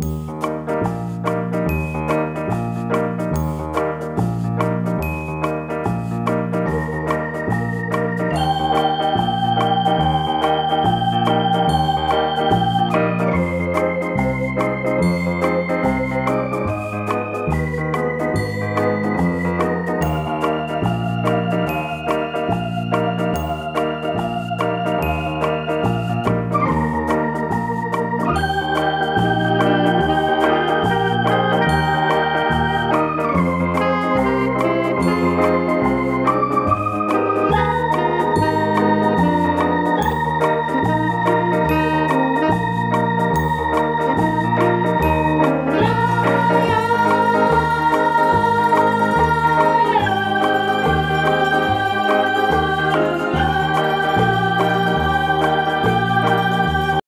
Música